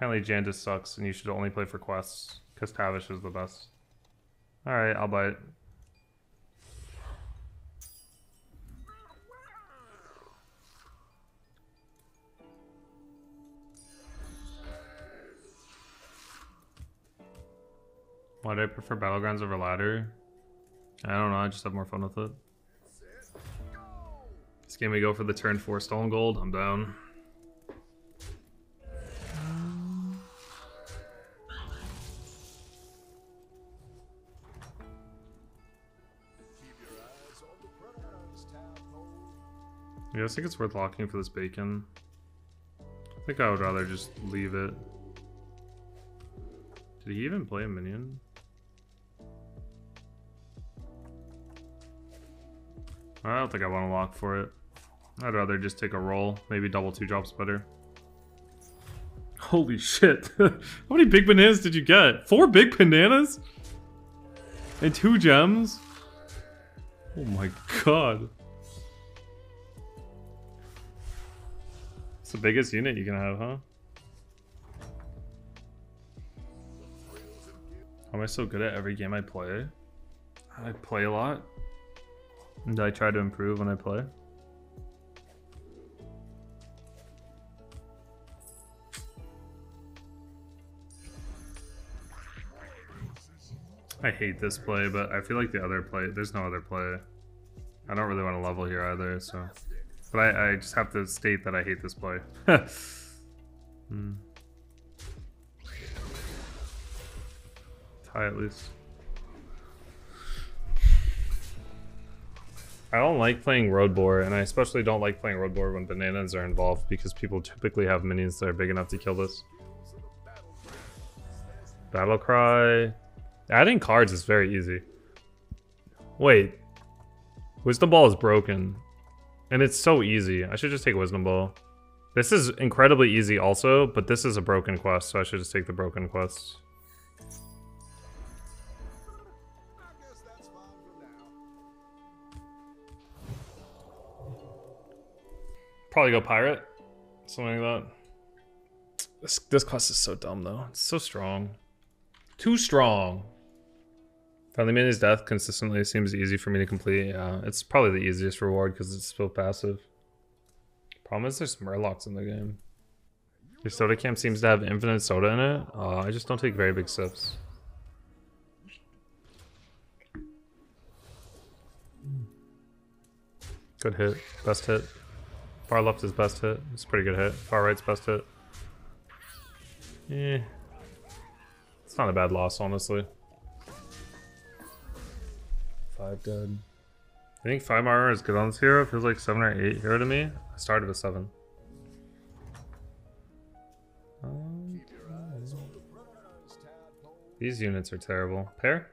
Apparently Jandice sucks and you should only play for quests, because Tavish is the best. Alright, I'll buy it. Why do I prefer Battlegrounds over Ladder? I don't know, I just have more fun with it. This game we go for the turn 4 Stolen Gold, I'm down. Yeah, I think it's worth locking for this bacon. I think I would rather just leave it. Did he even play a minion? I don't think I want to lock for it. I'd rather just take a roll. Maybe double two drops better. Holy shit. How many big bananas did you get? Four big bananas? And two gems? Oh my god. It's the biggest unit you can have, huh? Am I so good at every game I play? I play a lot. And I try to improve when I play. I hate this play, but I feel like the other play, there's no other play. I don't really want to level here either, so. But I, I just have to state that I hate this play. hmm. Tie at least. I don't like playing Road Boar, and I especially don't like playing Road Boar when bananas are involved because people typically have minions that are big enough to kill this. Battle Cry. Adding cards is very easy. Wait. Wisdom Ball is broken. And it's so easy. I should just take Wisdom Ball. This is incredibly easy also, but this is a broken quest, so I should just take the broken quest. Probably go pirate. Something like that. This, this quest is so dumb though. It's so strong. Too strong. Made death consistently seems easy for me to complete. Yeah, it's probably the easiest reward because it's so passive. Problem is there's murlocs in the game. Your soda camp seems to have infinite soda in it. Uh, I just don't take very big sips. Good hit. Best hit. Far left is best hit. It's a pretty good hit. Far right's best hit. Yeah. It's not a bad loss, honestly. Five dead. I think five armor is good on this hero. Feels like seven or eight hero to me. I started with seven. These units are terrible. Pair?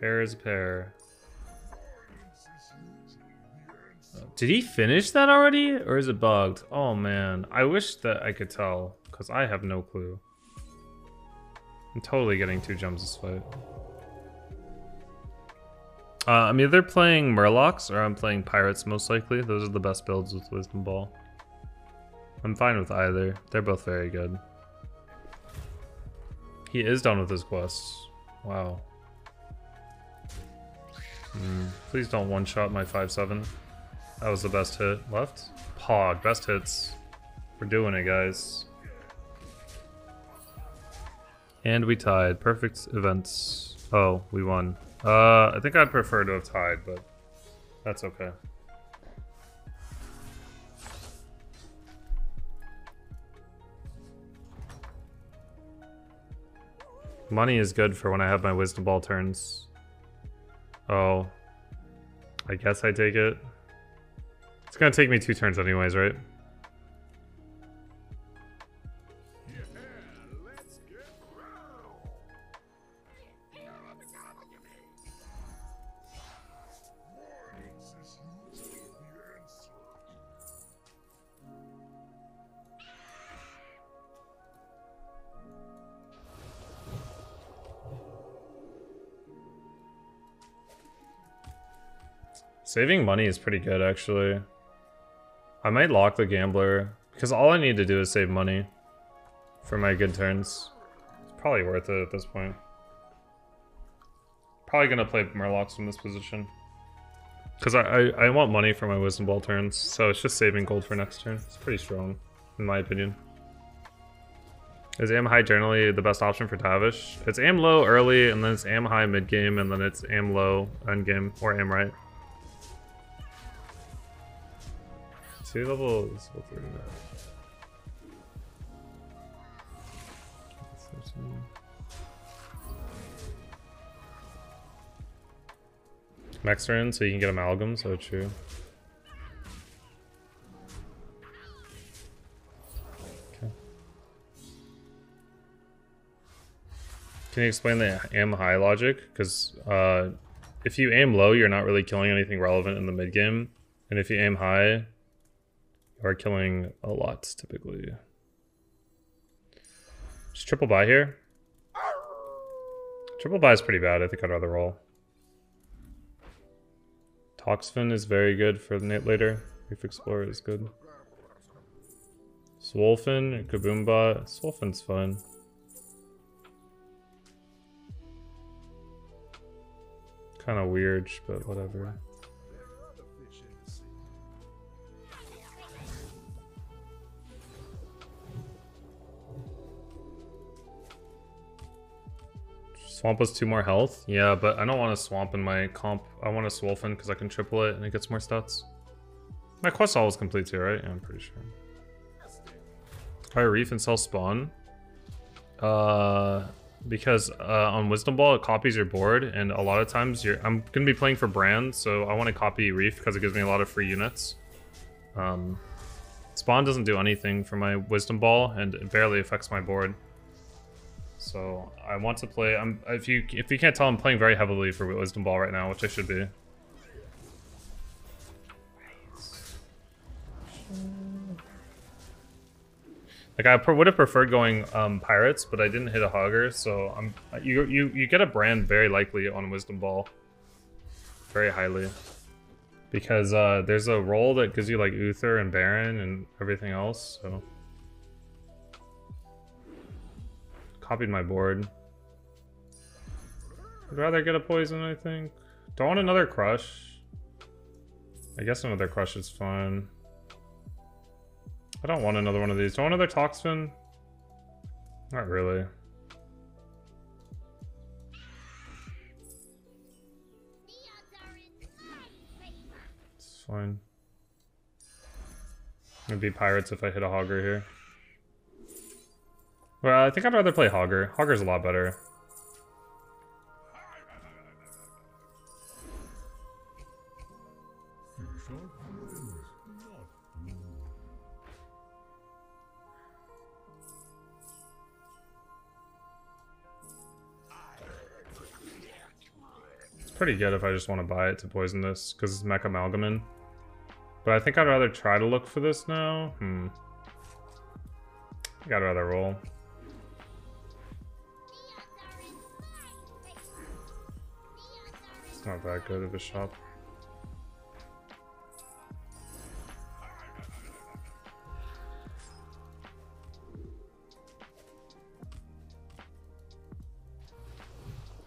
Pair is a pair. Uh, did he finish that already? Or is it bugged? Oh man, I wish that I could tell. Because I have no clue. I'm totally getting two gems this fight. Uh, I'm either playing Murlocs or I'm playing Pirates most likely. Those are the best builds with Wisdom Ball. I'm fine with either. They're both very good. He is done with his quests. Wow. Mm, please don't one-shot my 5-7. That was the best hit. Left? Pog. Best hits. We're doing it, guys. And we tied. Perfect events. Oh, we won. Uh, I think I'd prefer to have tied, but that's okay. Money is good for when I have my wisdom ball turns. Oh. I guess I take it. It's gonna take me two turns anyways, right? Saving money is pretty good, actually. I might lock the gambler, because all I need to do is save money. for my good turns. It's probably worth it at this point. Probably gonna play Murlocs from this position. Because I, I, I want money for my Wisdom Ball turns, so it's just saving gold for next turn. It's pretty strong, in my opinion. Is am high generally the best option for Tavish? It's am low early, and then it's am high mid game, and then it's am low end game, or am right. Two levels, level three Max turn, so you can get amalgam, so true. Can you explain the aim high logic? Because uh, if you aim low, you're not really killing anything relevant in the mid game, and if you aim high, are killing a lot typically. Just triple buy here. Triple buy is pretty bad. I think I'd rather roll. Toxfin is very good for the night later. Reef Explorer is good. Swolefin, Kaboomba. Swolefin's fun. Kind of weird, but whatever. Swamp has two more health? Yeah, but I don't want to swamp in my comp. I want to Swolefin because I can triple it and it gets more stats. My quest always complete too, right? Yeah, I'm pretty sure. Fire Reef and sell spawn. Uh, because uh, on Wisdom Ball it copies your board, and a lot of times you're. I'm gonna be playing for Brann, so I want to copy Reef because it gives me a lot of free units. Um, Spawn doesn't do anything for my Wisdom Ball, and it barely affects my board. So I want to play. I'm if you if you can't tell, I'm playing very heavily for Wisdom Ball right now, which I should be. Like I would have preferred going um, pirates, but I didn't hit a hogger, so I'm you you you get a Brann very likely on Wisdom Ball, very highly, because uh, there's a role that gives you like Uther and Baron and everything else. So copied my board. I'd rather get a poison, I think. Don't want another crush. I guess another crush is fine. I don't want another one of these. Do I want another Toxfin? Not really. It's fine. It'd be pirates if I hit a Hogger here. Well, I think I'd rather play Hogger. Hogger's a lot better. It's pretty good if I just want to buy it to poison this, because it's Mech Amalgamon. But I think I'd rather try to look for this now. Hmm. I gotta rather roll. It's not that good of a shop.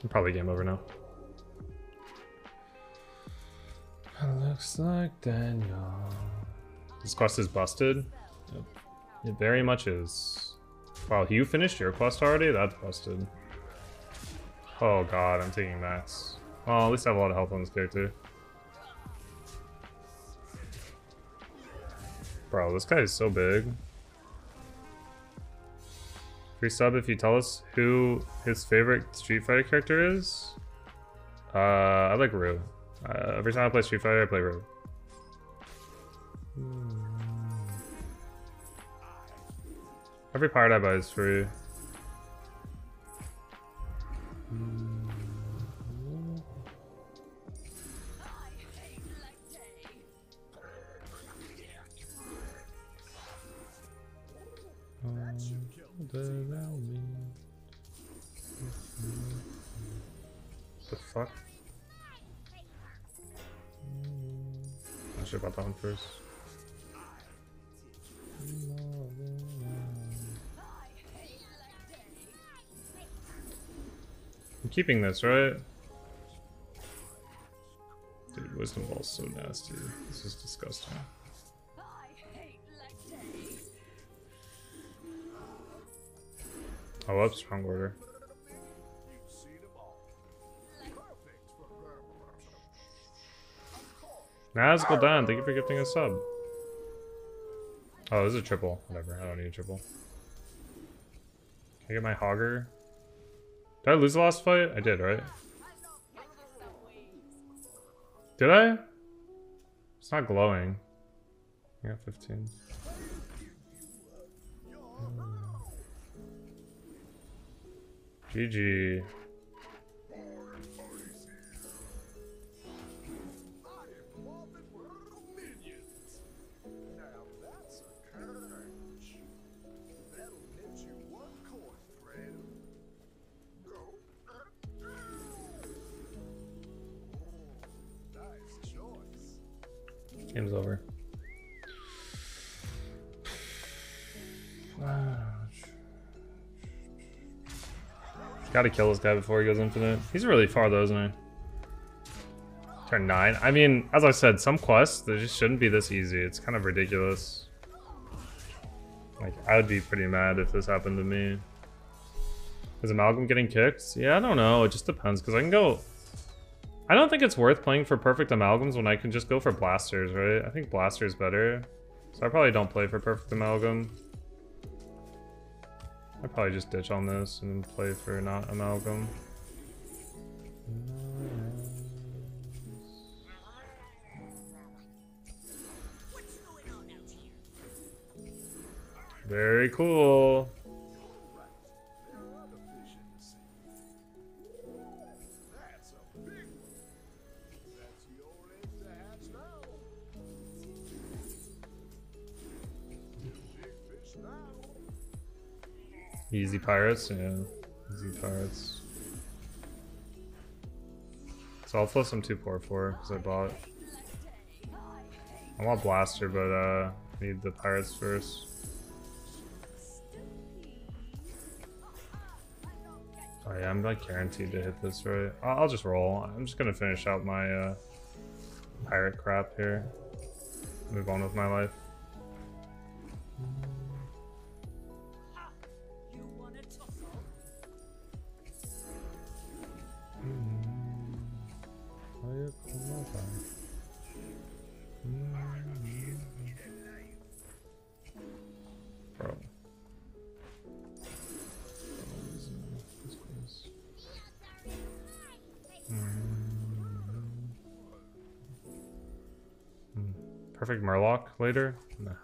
Probably game over now. Looks like Daniel. This quest is busted? Yep. It very much is. Wow, you finished your quest already? That's busted. Oh god, I'm taking max. Well, at least I have a lot of health on this character. Bro, this guy is so big. Free sub if you tell us who his favorite Street Fighter character is. Uh, I like Ryu. Uh, every time I play Street Fighter, I play Rogue. Every part I buy is free. About tam plus. I'm keeping this, right? Dude, wisdom ball's so nasty. This is disgusting. Oh, up strong order. Nazgul Dan, thank you for gifting a sub. Oh, this is a triple. Whatever, I don't need a triple. Can I get my Hogger? Did I lose the last fight? I did, right? Did I? It's not glowing. I got 15. Hmm. GG. Game's over. Gotta kill this guy before he goes infinite. He's really far though, isn't he? Turn 9. I mean, as I said, some quests, they just shouldn't be this easy. It's kind of ridiculous. Like, I would be pretty mad if this happened to me. Is Amalgam getting kicked? Yeah, I don't know. It just depends, because I can go... I don't think it's worth playing for Perfect Amalgams when I can just go for Blasters, right? I think Blaster's better. So I probably don't play for Perfect Amalgam. i probably just ditch on this and play for not Amalgam. Very cool. Easy pirates, yeah. Easy pirates. So I'll flip some 2 poor for because I bought. I want blaster, but uh need the pirates first. Oh yeah, I'm like guaranteed to hit this, right? I'll, I'll just roll. I'm just gonna finish out my uh, pirate crap here. Move on with my life. Perfect Murloc later?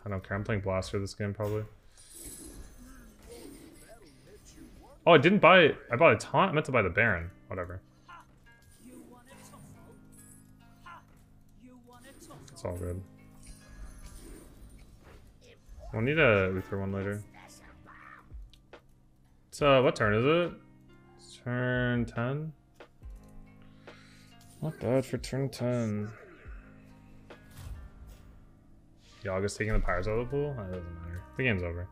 I don't care. I'm playing Blaster this game probably. Oh, I didn't buy it. I bought a taunt. I meant to buy the Baron. Whatever. It's all good. We'll need a Uther one later. So, what turn is it? It's turn 10? Not bad for turn 10. Yaga's taking the pirates out of the pool? That doesn't matter. The game's over.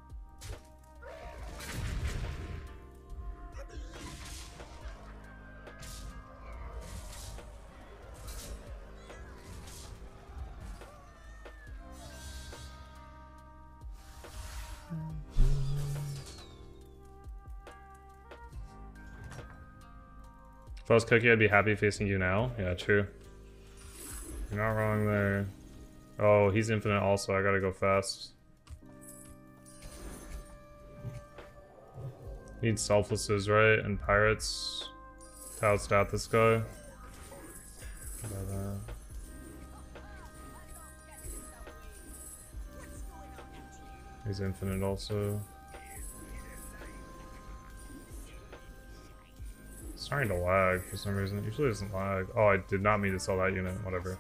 If I was Cookie, I'd be happy facing you now. Yeah, true. You're not wrong there. Oh, he's infinite also. I gotta go fast. Need selflesses, right? And pirates to outstat this guy. He's infinite also. Starting to lag for some reason. It usually doesn't lag. Oh, I did not mean to sell that unit. Whatever.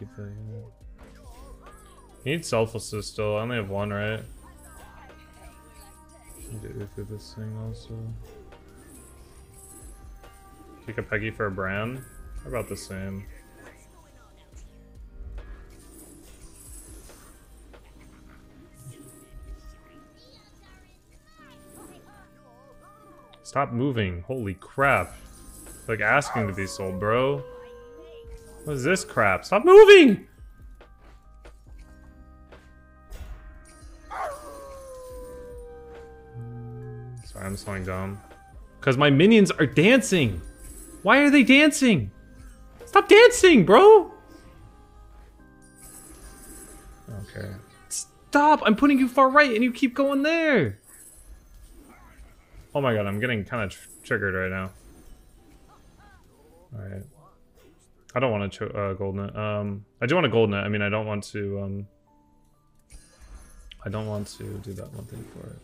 keep that. You need self assist still. I only have one, right? Get rid this thing also. Pick a Peggy for a Brann. They're about the same. Stop moving. Holy crap. Like asking to be sold, bro. What is this crap? Stop moving! Sorry, I'm slowing down. Because my minions are dancing! Why are they dancing? Stop dancing, bro! Okay. Stop! I'm putting you far right and you keep going there! Oh my god, I'm getting kind of tr triggered right now. Alright. I don't want to uh, golden it. Um, I do want a golden it. I mean, I don't want to, um... I don't want to do that one thing for it.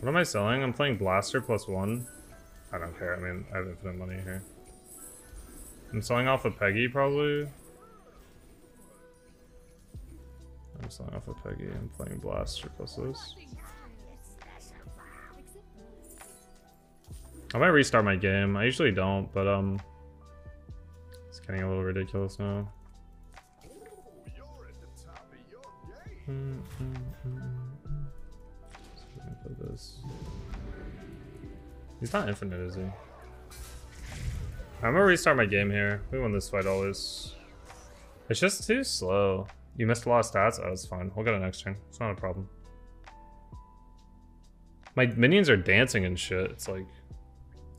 What am I selling? I'm playing Blaster plus one. I don't care. I mean, I have infinite money here. I'm selling off a Peggy, probably. I'm selling off a Peggy. I'm playing Blaster plus this. I might restart my game. I usually don't, but um, it's getting a little ridiculous now. He's not infinite, is he? I'm gonna restart my game here. We won this fight always. It's just too slow. You missed a lot of stats? Oh, it's fine. We'll get an next turn. It's not a problem. My minions are dancing and shit. It's like...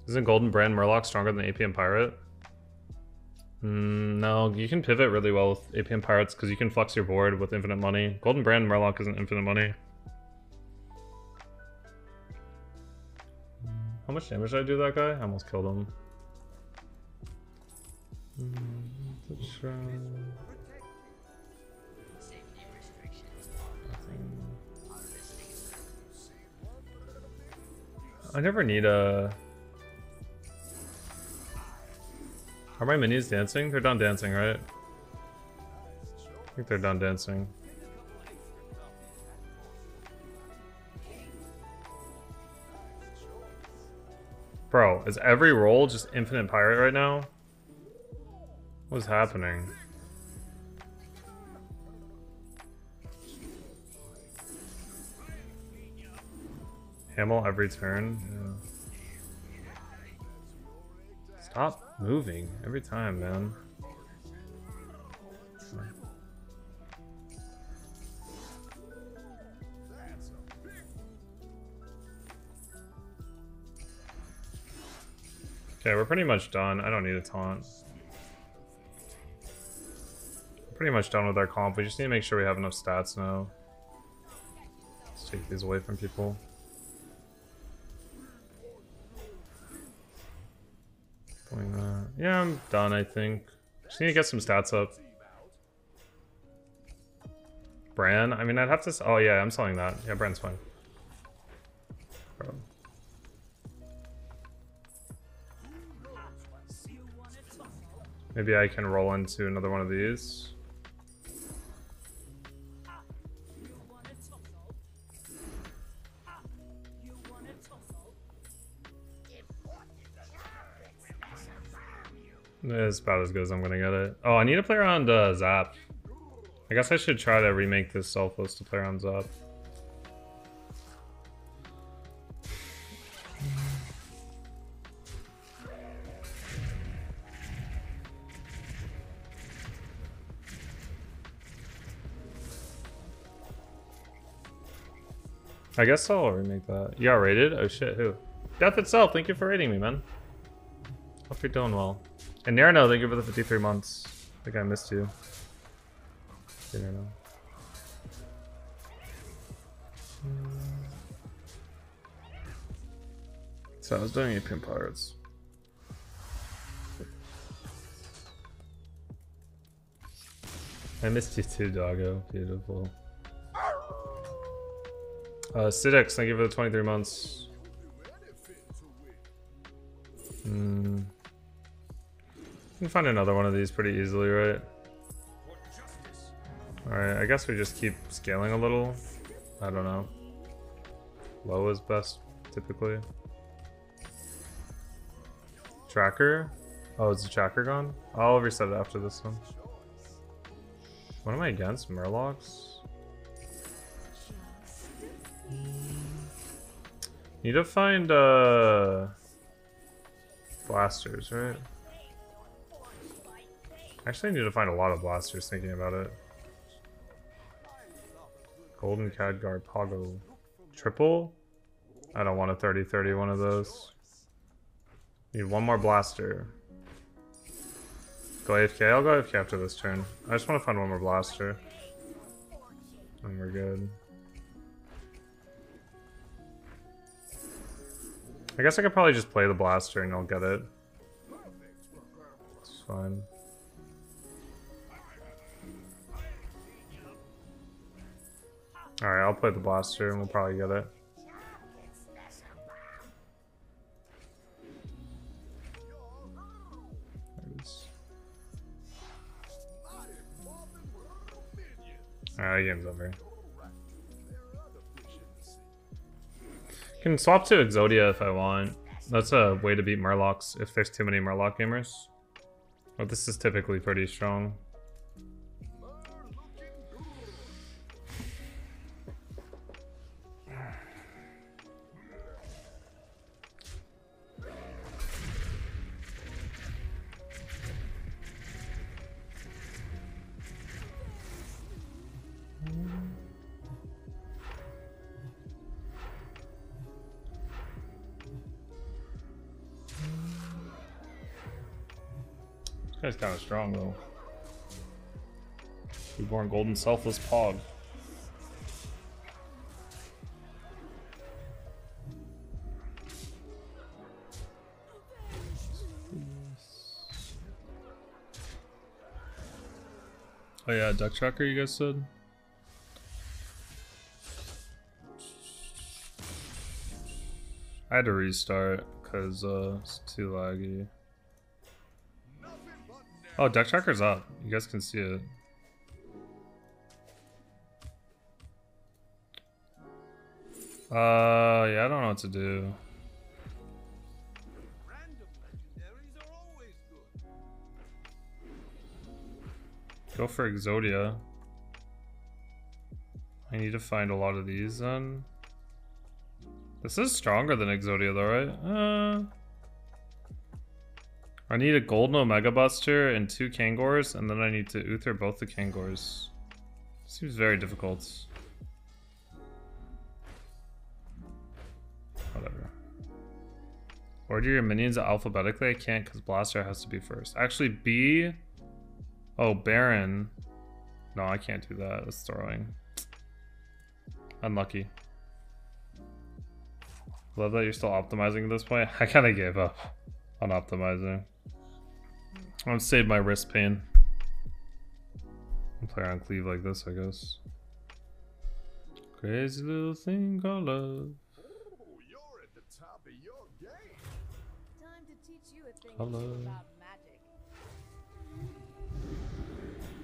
Isn't Golden Brann Murloc stronger than APM Pirate? Mm, no, you can pivot really well with APM Pirates because you can flex your board with infinite money. Golden Brann Murloc isn't infinite money. How much damage did I do that guy? I almost killed him. I never need a... Are my minis dancing? They're done dancing, right? I think they're done dancing. Bro, is every roll just infinite pirate right now? What's happening? Hamel every turn? Yeah. Stop moving every time, man. Okay, we're pretty much done. I don't need a taunt. We're pretty much done with our comp. We just need to make sure we have enough stats now. Let's take these away from people. Yeah, I'm done, I think. Just need to get some stats up. Brann? I mean, I'd have to... Oh, yeah, I'm selling that. Yeah, Brann's fine. Bro. Maybe I can roll into another one of these. It's about as good as I'm gonna get it. Oh, I need to play around uh, Zapp. I guess I should try to remake this Selfless to play around Zapp. I guess I'll remake that. You got rated? Oh shit, who? Death itself, thank you for rating me, man. Hope you're doing well. And Nerino, thank you for the 53 months. I think I missed you. Nerino. So I was doing APM Pirates. I missed you too, doggo. Beautiful. Uh, Sidix, thank you for the 23 months. Can find another one of these pretty easily, right? Alright, I guess we just keep scaling a little. I don't know. Low is best, typically. Tracker? Oh, is the tracker gone? I'll reset it after this one. What am I against? Murlocs? Need to find uh blasters, right? Actually, I need to find a lot of blasters thinking about it. Golden Khadgar Pogo. Triple? I don't want a 30-30 one of those. Need one more blaster. Go AFK? I'll go AFK after this turn. I just want to find one more blaster. And we're good. I guess I could probably just play the blaster and I'll get it. It's fine. Alright, I'll play the blaster and we'll probably get it. Alright, game's over. Can swap to Exodia if I want. That's a way to beat Murlocs if there's too many Murloc gamers. But this is typically pretty strong. Guy's kind of strong though. Reborn Golden Selfless Pog. Oh yeah, Duck Tracker you guys said? I had to restart because uh, it's too laggy. Oh, Duck Tracker's up. You guys can see it. Uh, yeah, I don't know what to do. Go for Exodia. I need to find a lot of these then. This is stronger than Exodia though, right? Uh... I need a Golden Omega Buster and two Kangors, and then I need to Uther both the Kangors. Seems very difficult. Whatever. Order your minions alphabetically? I can't because Blaster has to be first. Actually, B... Oh, Baron. No, I can't do that. That's throwing. Unlucky. Love that you're still optimizing at this point. I kind of gave up on optimizing. I'll save my wrist pain. I'll play on cleave like this, I guess. Crazy little thing called love. Oh,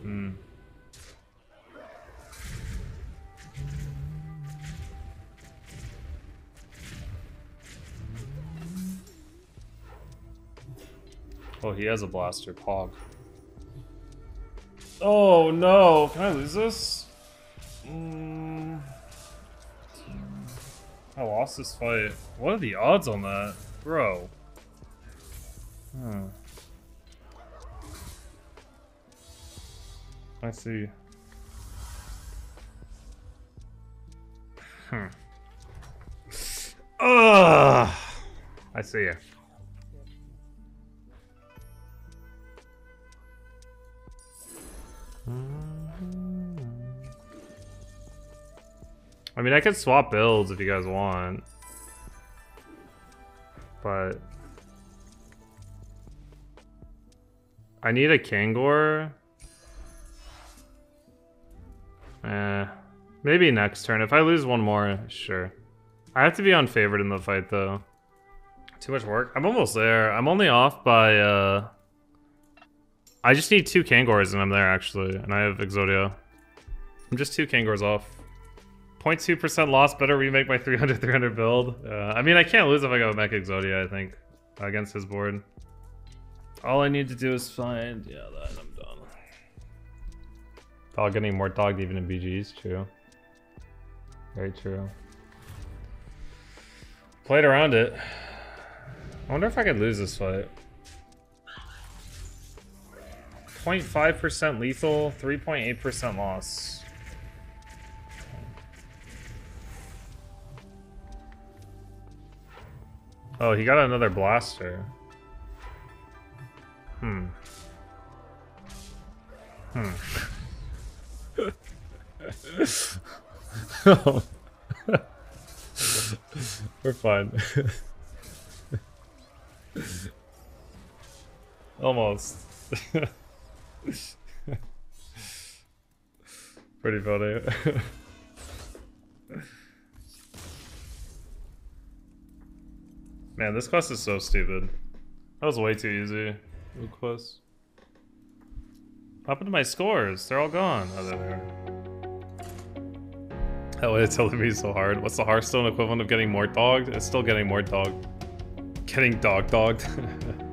you're Oh, he has a blaster, Pog. Oh no! Can I lose this? Mm. I lost this fight. What are the odds on that? Bro. Hmm. I see. Hmm. Ugh. I see you. I mean, I could swap builds if you guys want. But... I need a Kangor. Eh. Maybe next turn. If I lose one more, sure. I have to be unfavored in the fight, though. Too much work? I'm almost there. I'm only off by, uh... I just need two Kangors and I'm there, actually. And I have Exodia. I'm just two Kangors off. 0.2% loss, better remake my 300 300 build. Uh, I mean, I can't lose if I go Mech Exodia, I think, against his board. All I need to do is find. Yeah, that I'm done. Dog getting more dogged even in BGs, true. Very true. Played around it. I wonder if I could lose this fight. 0.5% lethal, 3.8% loss. Oh, he got another blaster. Hmm. Hmm. oh. We're fine. Almost. Pretty funny. Man, this quest is so stupid. That was way too easy. The quest. What happened to my scores? They're all gone. Oh, they're there. That would have told me so hard. What's the Hearthstone equivalent of getting more dogged? It's still getting more dogged. Getting dog dogged.